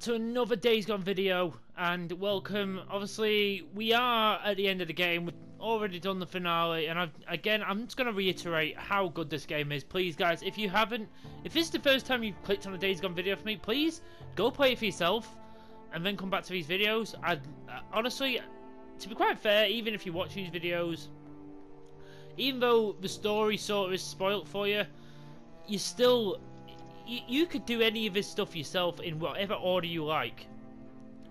to another Days Gone video and welcome. Obviously, we are at the end of the game. We've already done the finale, and I've, again, I'm just going to reiterate how good this game is. Please, guys, if you haven't, if this is the first time you've clicked on a Days Gone video for me, please go play it for yourself and then come back to these videos. I uh, honestly, to be quite fair, even if you watch these videos, even though the story sort of is spoilt for you, you still you, could do any of this stuff yourself in whatever order you like.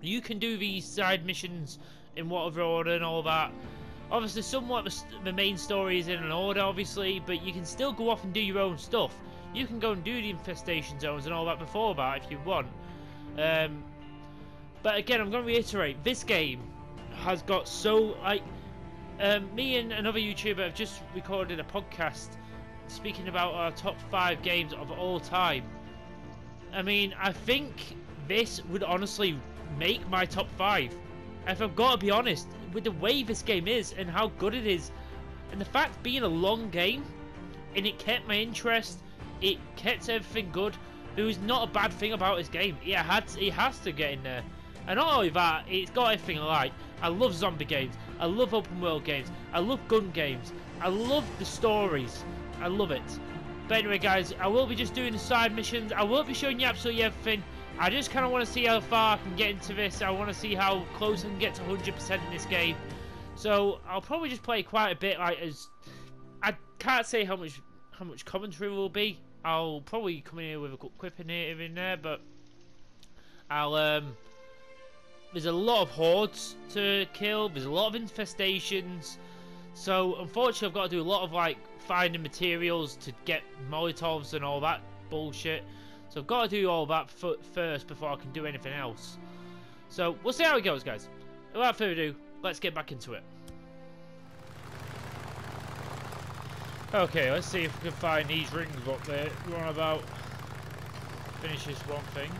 You can do these side missions in whatever order and all that. Obviously, somewhat the, the main story is in an order, obviously, but you can still go off and do your own stuff. You can go and do the infestation zones and all that before that if you want. Um, but again, I'm going to reiterate, this game has got so like um, me and another YouTuber have just recorded a podcast speaking about our top five games of all time. I mean, I think this would honestly make my top five. If I've got to be honest, with the way this game is and how good it is, and the fact being a long game, and it kept my interest, it kept everything good. There was not a bad thing about this game. It had, to, it has to get in there. And not only that, it's got everything I like. I love zombie games. I love open world games. I love gun games. I love the stories. I love it. But anyway, guys, I will be just doing the side missions. I won't be showing you absolutely everything. I just kind of want to see how far I can get into this. I want to see how close I can get to 100% in this game. So I'll probably just play quite a bit. Like as I can't say how much how much commentary will be. I'll probably come in here with a quip in here in there, but I'll um. There's a lot of hordes to kill. There's a lot of infestations. So unfortunately, I've got to do a lot of like finding materials to get molotovs and all that bullshit. So I've got to do all that first before I can do anything else. So we'll see how it goes, guys. Without further ado, let's get back into it. Okay, let's see if we can find these rings up there. On about finish this one thing.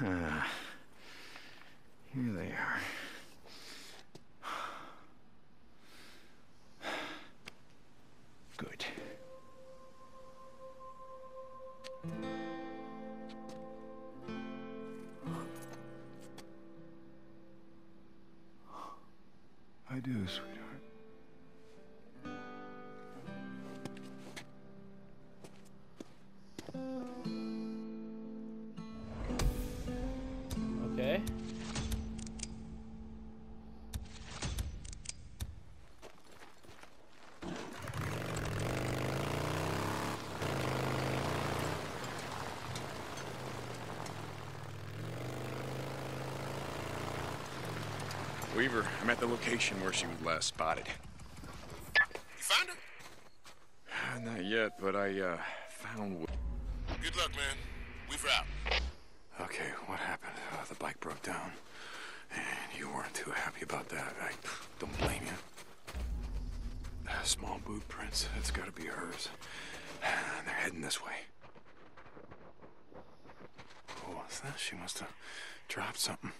Here they are. I'm at the location where she was last spotted. You found her? Not yet, but I, uh, found... Good luck, man. Weaver out. Okay, what happened? Uh, the bike broke down. And you weren't too happy about that. I don't blame you. Uh, small boot prints. It's gotta be hers. And they're heading this way. Oh, what's that? She must have dropped something.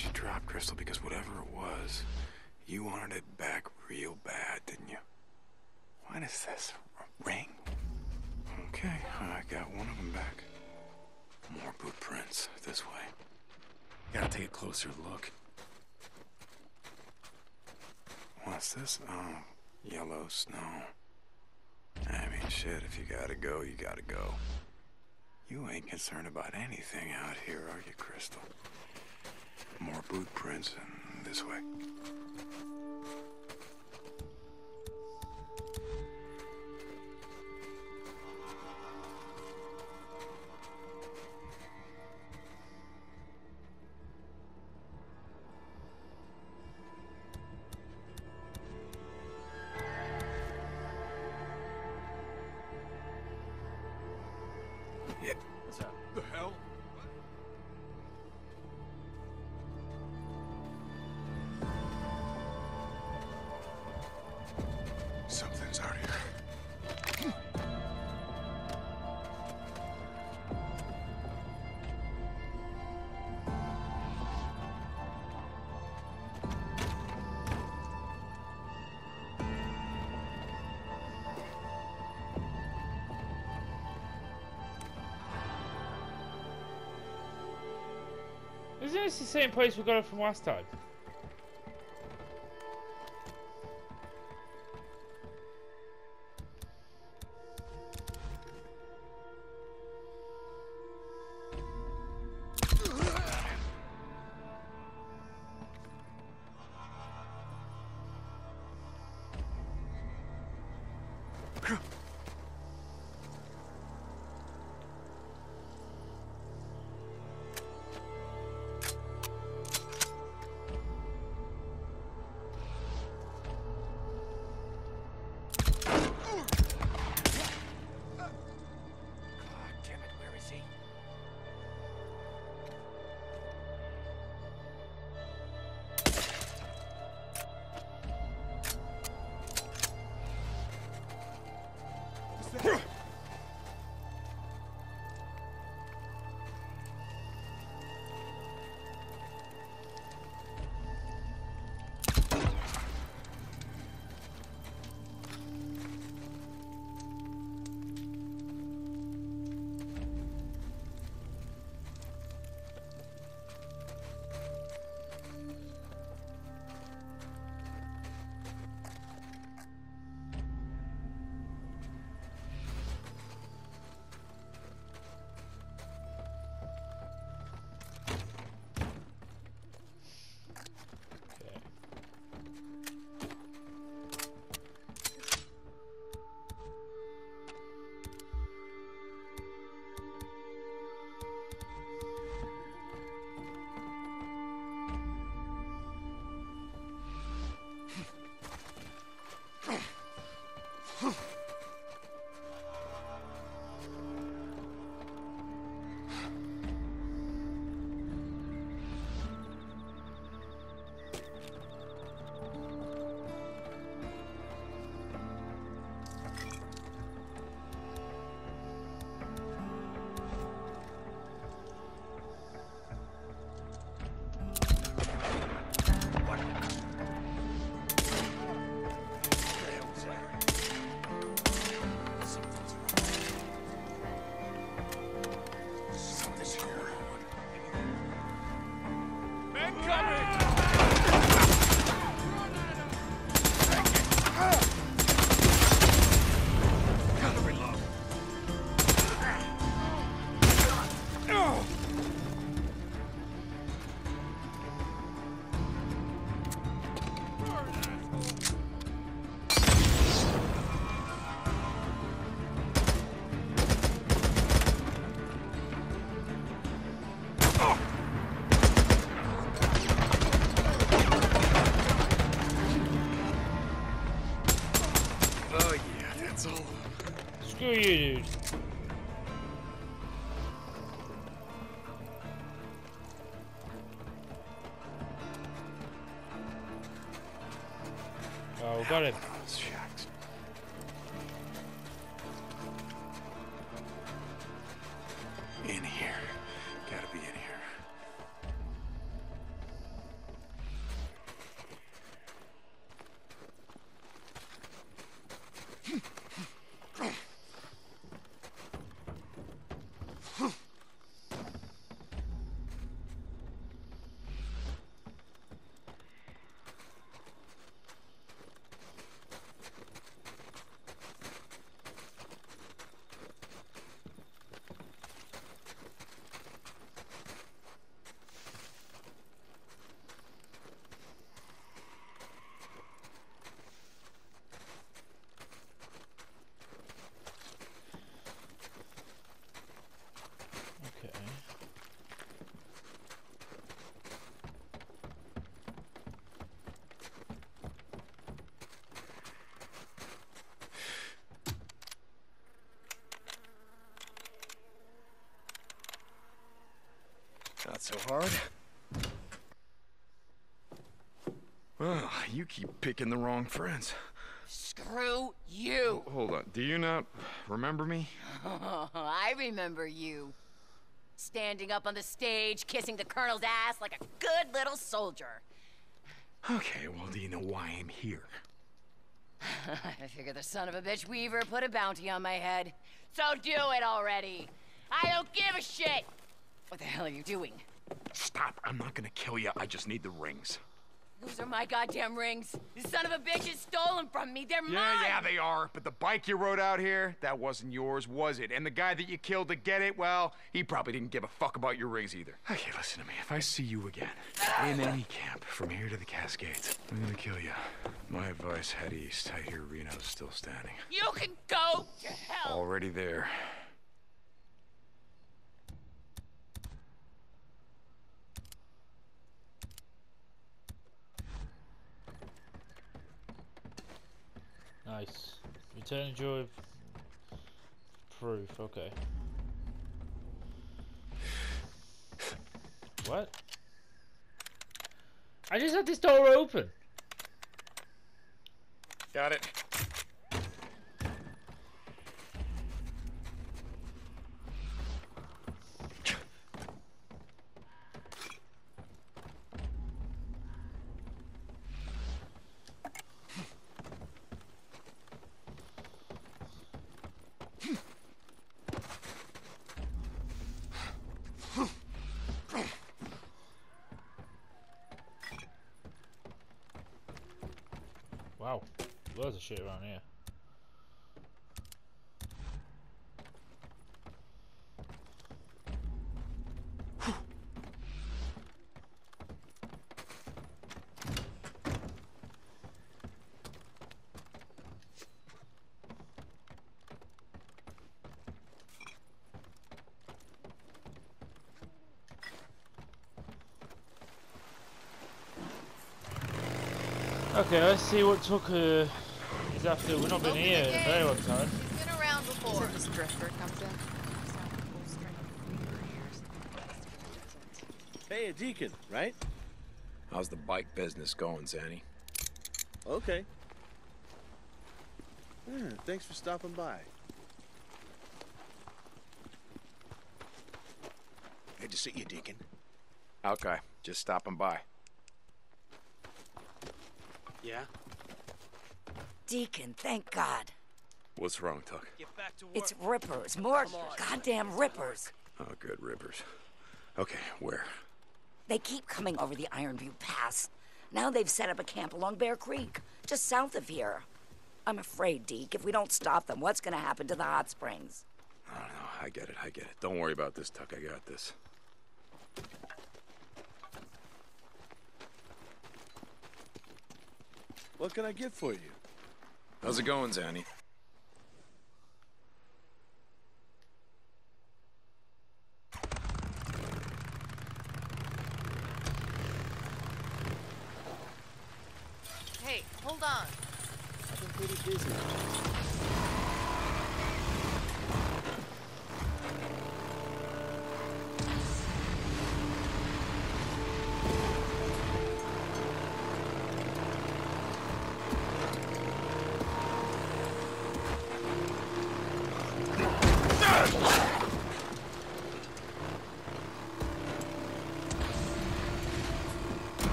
Did you dropped Crystal? Because whatever it was, you wanted it back real bad, didn't you? Why does this? Ring? Okay, I got one of them back. More boot prints this way. Gotta take a closer look. What's this? Oh, yellow snow. I mean, shit, if you gotta go, you gotta go. You ain't concerned about anything out here, are you, Crystal? More boot prints and this way. Same place we got it from last time. Screw you, dude. Oh, got it. So hard. Well, you keep picking the wrong friends. Screw you! Hold on. Do you not remember me? I remember you. Standing up on the stage, kissing the colonel's ass like a good little soldier. Okay, well, do you know why I'm here? I figure the son of a bitch Weaver put a bounty on my head. So do it already! I don't give a shit! What the hell are you doing? Stop. I'm not gonna kill you. I just need the rings. Those are my goddamn rings. The son of a bitch has stolen from me. They're Yeah, mine. yeah, they are. But the bike you rode out here, that wasn't yours, was it? And the guy that you killed to get it, well, he probably didn't give a fuck about your rings either. Okay, listen to me. If I see you again in any camp from here to the Cascades, I'm gonna kill you. My advice, head east. I hear Reno's still standing. You can go to hell. Already there. Nice. Return joy proof. Okay. What? I just had this door open. Got it. Wow. Loads of shit around here. Okay, let's see what Tucker is after. We've not been here the in a very long time. Been around before. So this drifter comes in. Hey, a deacon, right? How's the bike business going, Zanny? Okay. Yeah, thanks for stopping by. Good to see you, Deacon. Okay, just stopping by. Yeah? Deacon, thank God. What's wrong, Tuck? Get back to work. It's rippers. More goddamn rippers. Oh, good rippers. Okay, where? They keep coming over the Ironview Pass. Now they've set up a camp along Bear Creek, just south of here. I'm afraid, Deke, if we don't stop them, what's gonna happen to the hot springs? I don't know. I get it. I get it. Don't worry about this, Tuck. I got this. What can I get for you? How's it going, Zanny?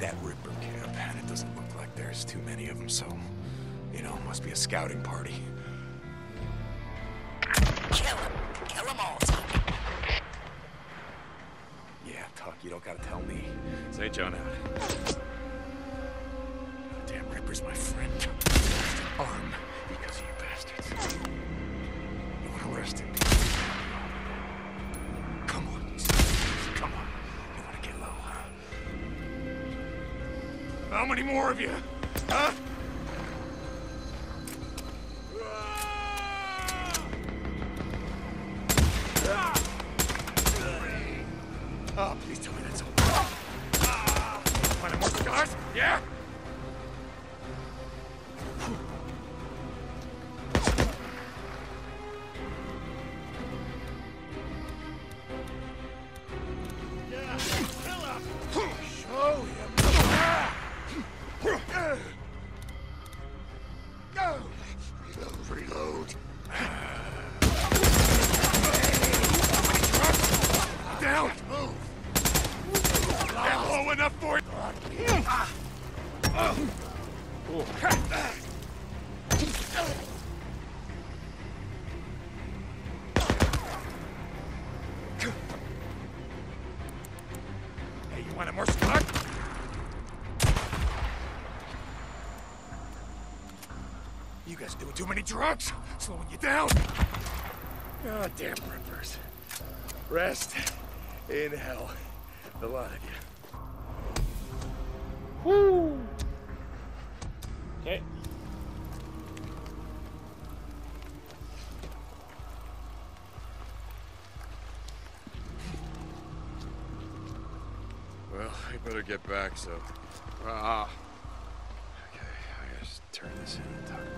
That Ripper camp, and it doesn't look like there's too many of them, so, you know, must be a scouting party. Kill them. Kill them all, Tuck. Yeah, Tuck, you don't gotta tell me. St. John out. Damn Ripper's my friend. Arm many more of you? Huh? Doing too many drugs, slowing you down. Oh, damn rippers. Rest in hell. The lot of you. Woo! Okay. Well, I better get back, so. Ah. Okay, I gotta just turn this in and tuck.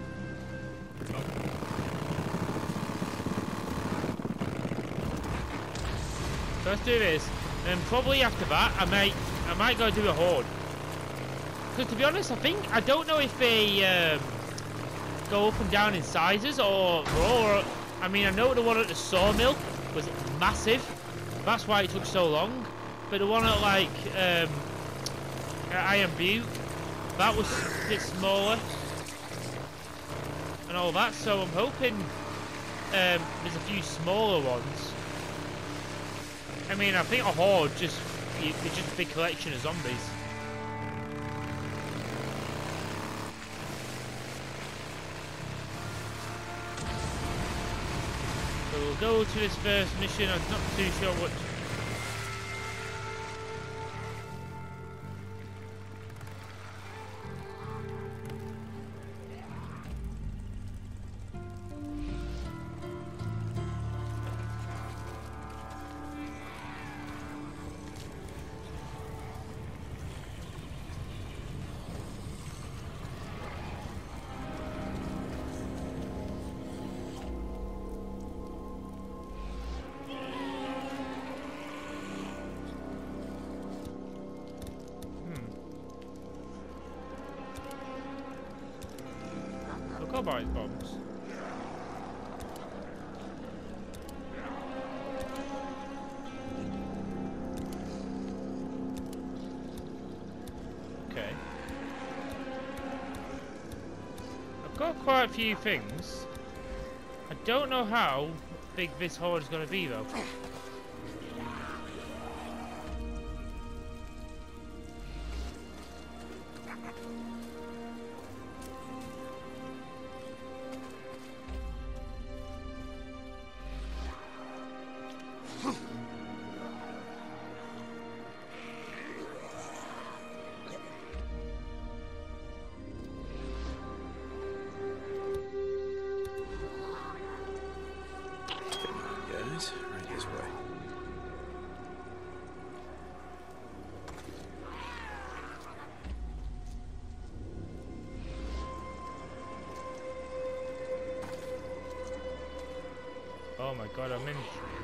So let's do this. And probably after that, I might, I might go do a horde. Because to be honest, I think I don't know if they um, go up and down in sizes or or I mean, I know the one at the sawmill was massive. That's why it took so long. But the one at like um, Iron Butte, that was a bit smaller and all that. So I'm hoping um, there's a few smaller ones. I mean, I think a horde just it's just a big collection of zombies. So we'll go to this first mission. I'm not too sure what. Few things. I don't know how big this horde is going to be though. God, I'm in.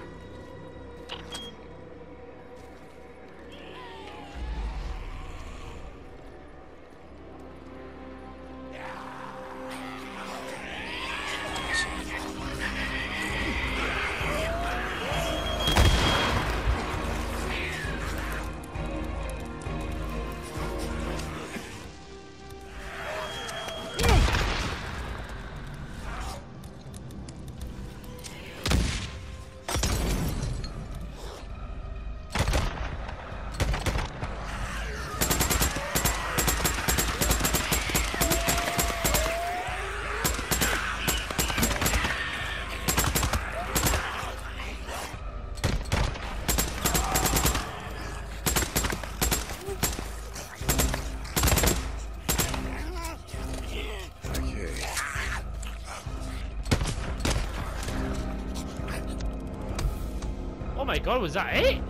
My god, was that it?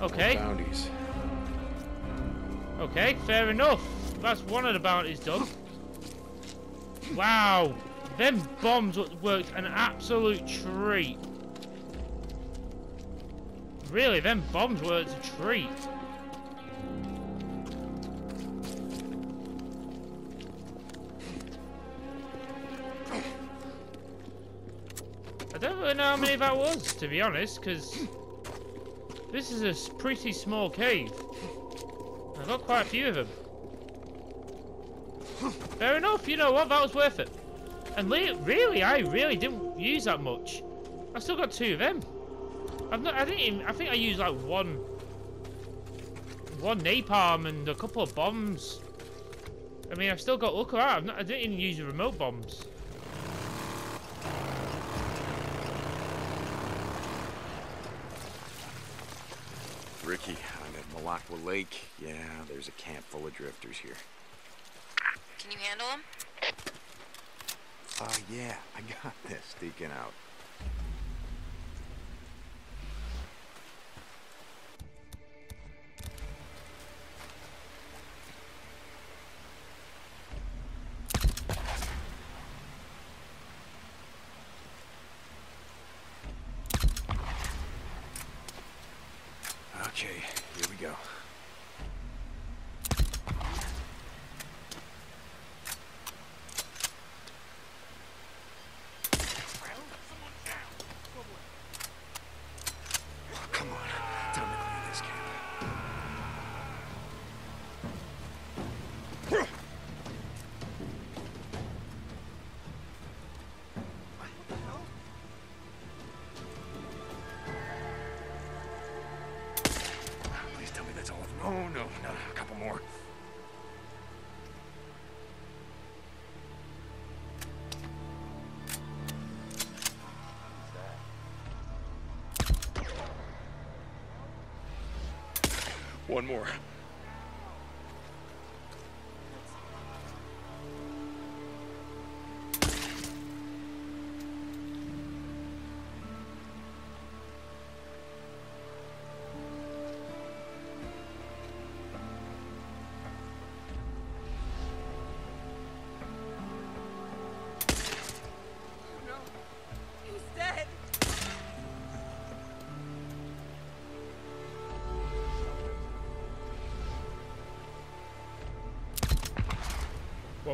Okay. Bounties. Okay, fair enough. That's one of the bounties done. Wow, them bombs worked an absolute treat. Really, them bombs worked a treat. How many that was, to be honest, because this is a pretty small cave. I've got quite a few of them. Fair enough. You know what? That was worth it. And really, I really didn't use that much. I still got two of them. I've not. I didn't. Even, I think I used like one. One napalm and a couple of bombs. I mean, I've still got. Look at that. Not, I didn't even use the remote bombs. Rikki, I'm at Malacqua Lake. Yeah, there's a camp full of drifters here. Can you handle them? Uh, yeah, I got this sticking out. One more.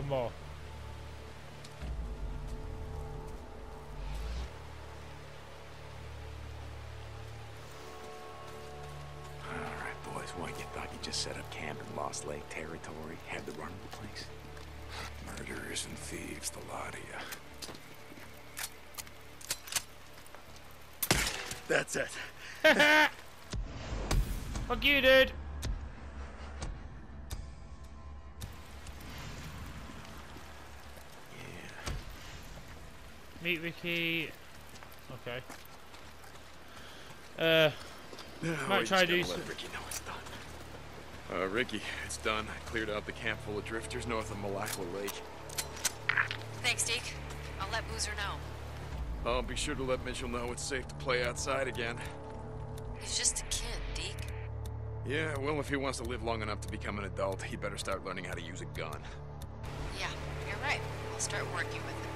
One more. All right, boys, what, you thought you just set up camp in Lost Lake territory, had the run of the place? Murderers and thieves, the lot of you. That's it. Fuck you, dude. Meet Rikki. Okay. Uh, No, Might try just to do some- Rikki know it's done. Uh, Rikki, it's done. I cleared out the camp full of drifters north of Malacqua Lake. Thanks, Deke. I'll let Boozer know. I'll be sure to let Mitchell know it's safe to play outside again. He's just a kid, Deke. Yeah, well, if he wants to live long enough to become an adult, he better start learning how to use a gun. Yeah, you're right. I'll start working with him.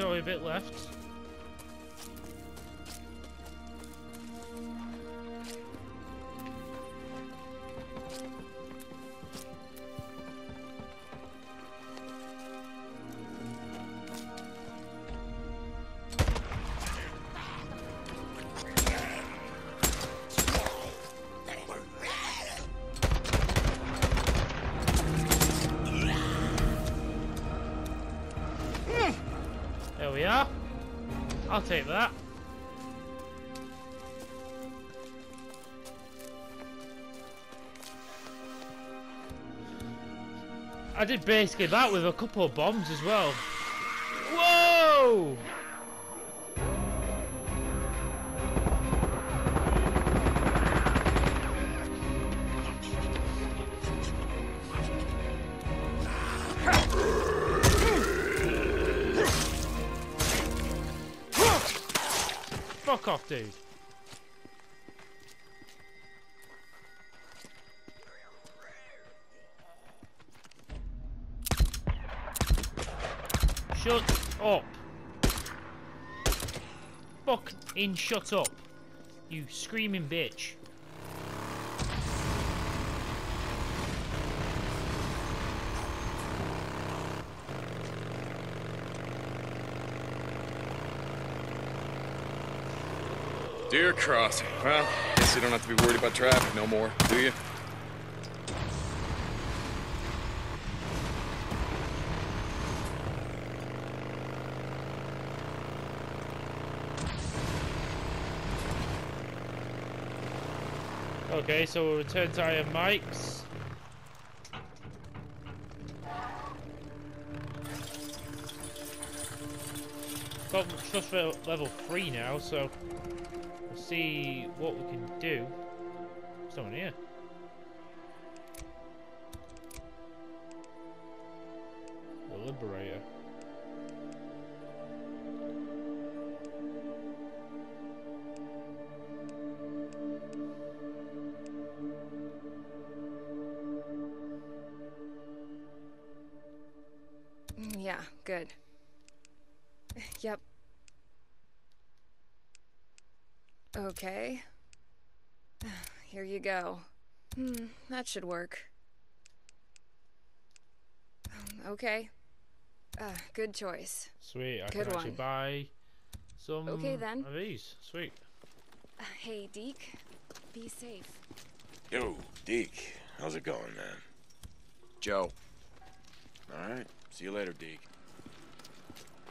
Only a bit left. Take that. I did basically that with a couple of bombs as well. Fuck off, dude. Shut up. Fucking shut up. You screaming bitch. Crossing. Well, guess you don't have to be worried about traffic no more, do you? Okay, so we'll return to Iron Mike's. Got trust le- level 3 now, so see what we can do. Someone here. The Liberator. Mm, Yeah, good. Yep. Okay. Here you go. Hmm, that should work. Um, Okay. Uh, good choice. Sweet, I Good can actually one. buy some Okay, then. of these. Sweet. Uh, hey, Deke. Be safe. Yo, Deke. How's it going, man? Joe. All right. See you later, Deke.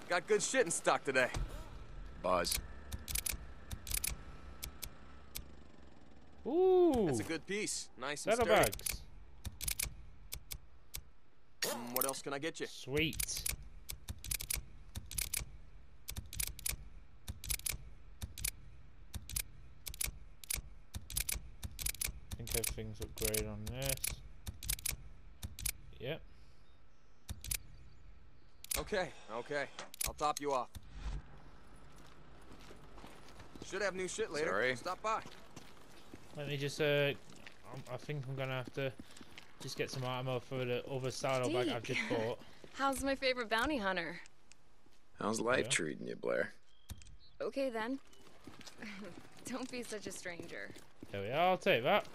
Got good shit in stock today. Buzz. Ooh. That's a good piece. Nice and sturdy. Saddlebags. Mm, what else can I get you? Sweet. I think everything's upgraded on this. Yep. Okay, okay. I'll top you off. Should have new shit later. Sorry. Stop by. Let me just, uh, I think I'm gonna have to just get some ammo for the other saddlebag I've just bought. How's my favorite bounty hunter? How's life Yeah. treating you, Blair? Okay, then. Don't be such a stranger. There we are, I'll take that.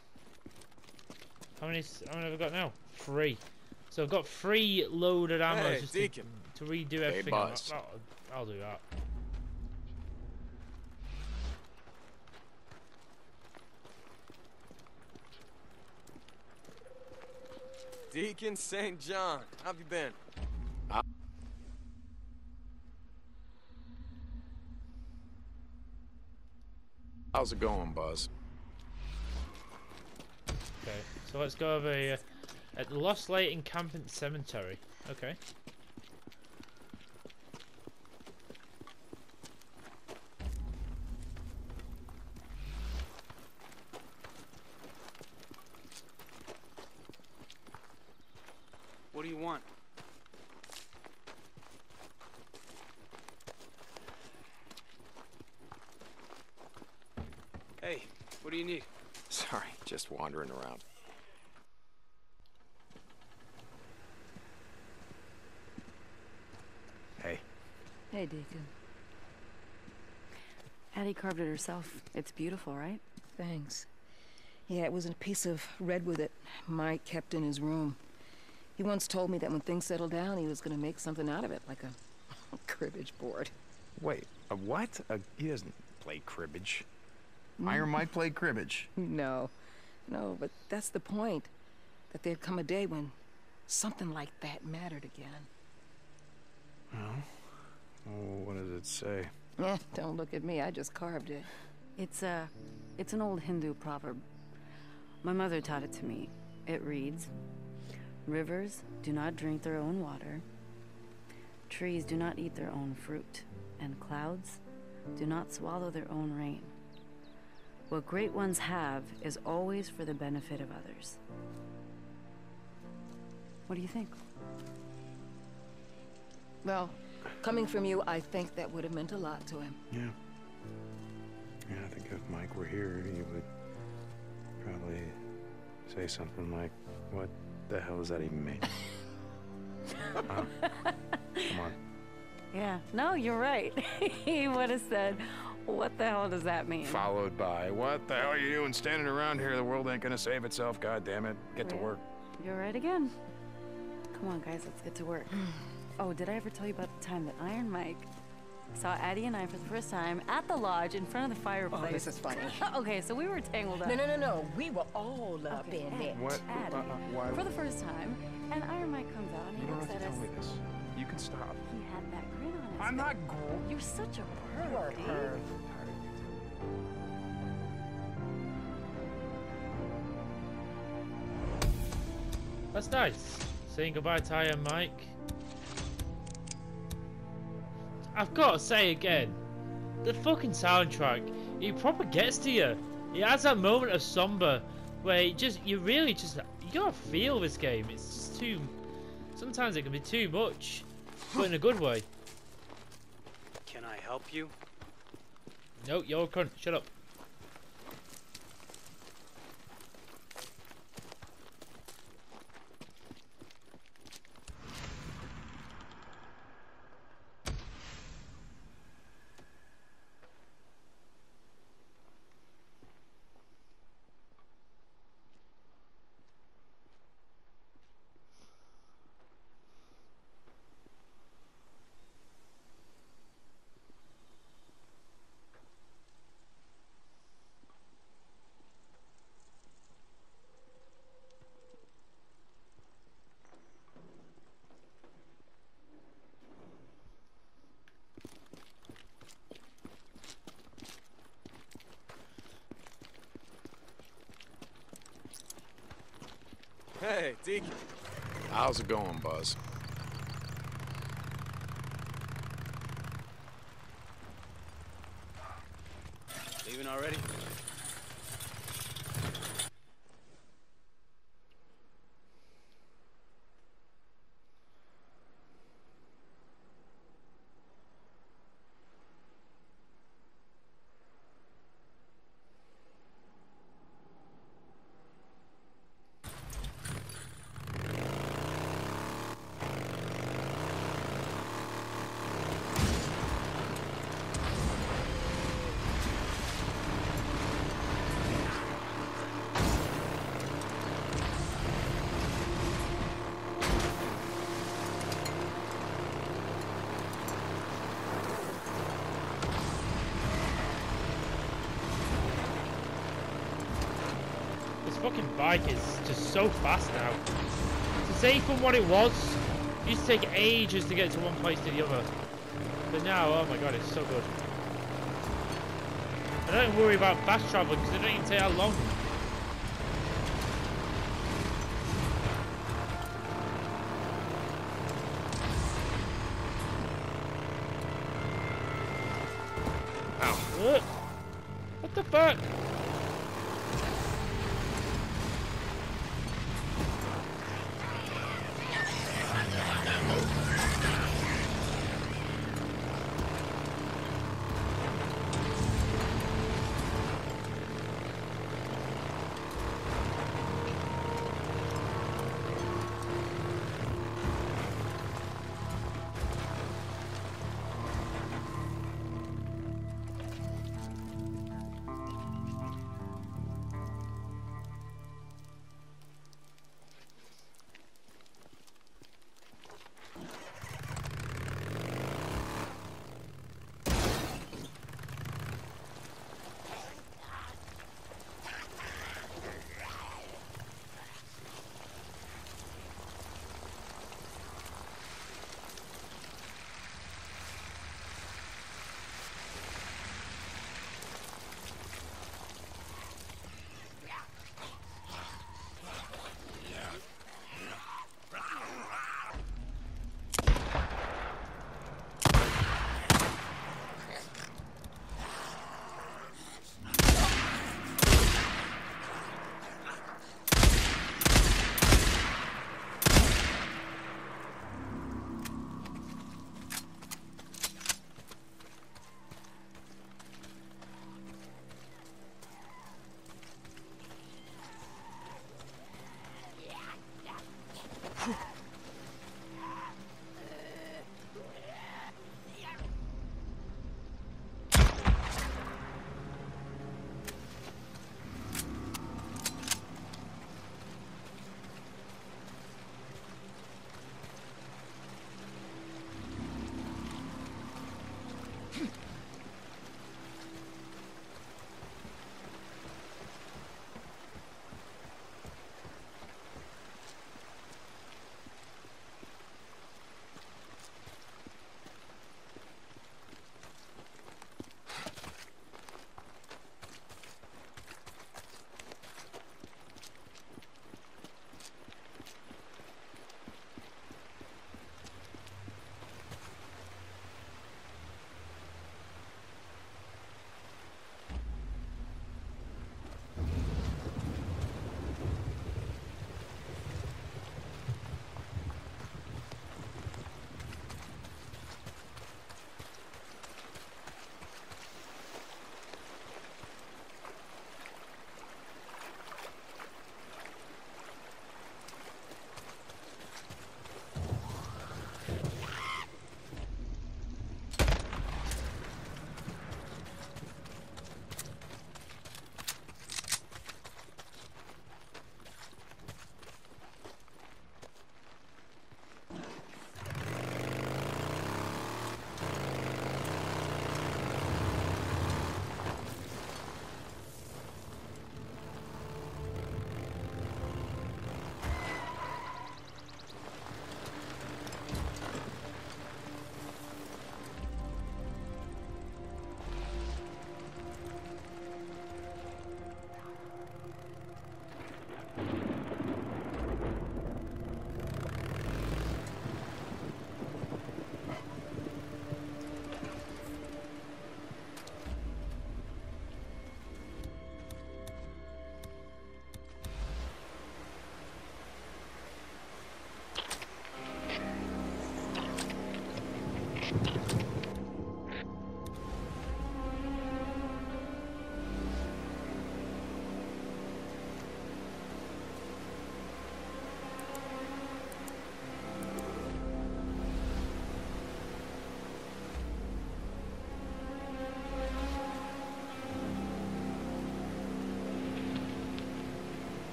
How many, how many have I got now? Three. So I've got three loaded ammo Hey, just to, to redo everything. I'll, I'll, I'll do that. Deacon St. John. How have you been? How's it going, Buzz? Okay, so let's go over here at the Lost Lake Encampment Cemetery. Okay. What do you want? Hey, what do you need? Sorry, just wandering around. Hey. Hey, Deacon. Addie carved it herself. It's beautiful, right? Thanks. Yeah, it was a piece of redwood that Mike kept in his room. He once told me that when things settled down, he was gonna make something out of it, like a cribbage board. Wait, a what? A, he doesn't play cribbage. Mm. Iron Mike played cribbage. No, no, but that's the point. That there'd come a day when something like that mattered again. Well, oh, what does it say? Eh, don't look at me, I just carved it. It's a, it's an old Hindu proverb. My mother taught it to me. It reads, Rivers do not drink their own water. Trees do not eat their own fruit. And clouds do not swallow their own rain. What great ones have is always for the benefit of others. What do you think? Well, coming from you, I think that would have meant a lot to him. Yeah. Yeah, I think if Mike were here, he would probably say something like, What the hell does that even mean? Huh? Come on. Yeah, no, you're right. he would have said, What the hell does that mean? Followed by, What the hell are you doing standing around here? The world ain't gonna save itself, God damn it. Get to work. You're right again. Come on, guys, let's get to work. oh, did I ever tell you about the time that Iron Mike saw Addie and I for the first time at the lodge in front of the fireplace? Oh, this is funny. okay, so we were tangled up. No, no, no, no. We were all up Okay, in Addie, it. What? Addie, Uh, uh, why- For the first time, and Iron Mike comes out and he You don't looks have to at tell me this. You can stop. He had that grin on his I'm face. not gro- You're such a perv, You are a perv. That's nice. Saying goodbye to Iron Mike. I've got to say again, the fucking soundtrack, it proper gets to you. It has that moment of somber where it just, you really just, you gotta feel this game. It's just too, sometimes it can be too much, but in a good way. Can I help you? No, you're a cunt. Shut up. Hey, Deacon. How's it going, Buzz? Leaving already? This fucking bike is just so fast now. To say from what it was, it used to take ages to get to one place to the other. But now, oh my god, it's so good. I don't worry about fast travel because it don't even take that long.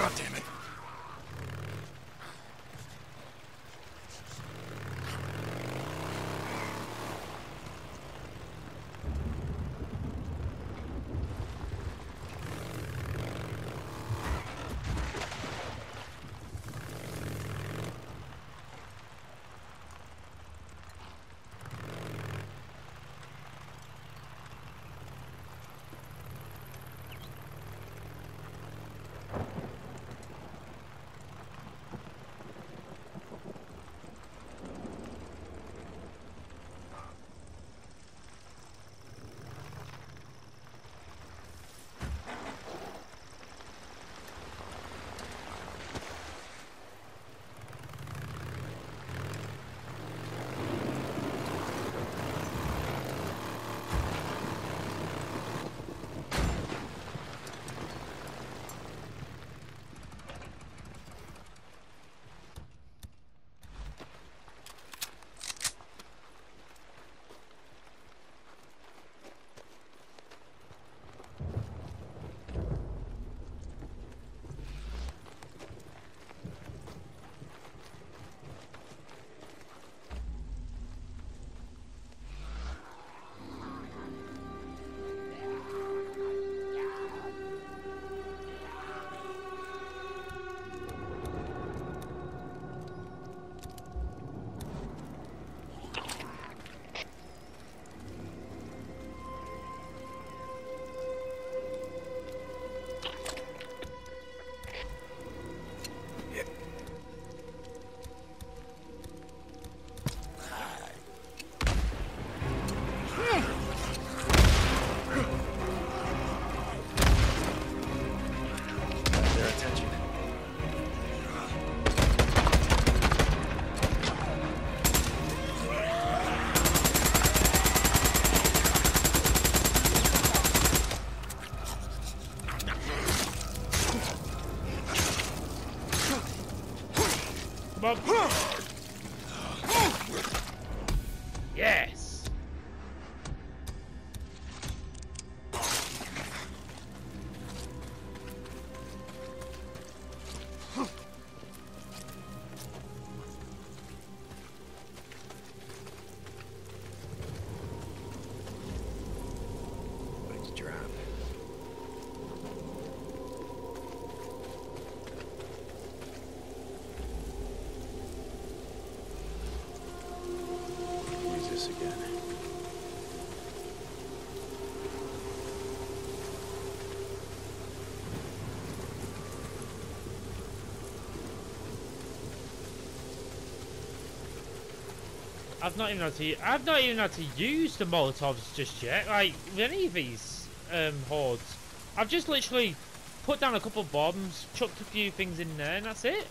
God damn it. I've not even had to. I've not even had to use the Molotovs just yet. Like with any of these um, hordes, I've just literally put down a couple of bombs, chucked a few things in there, and that's it.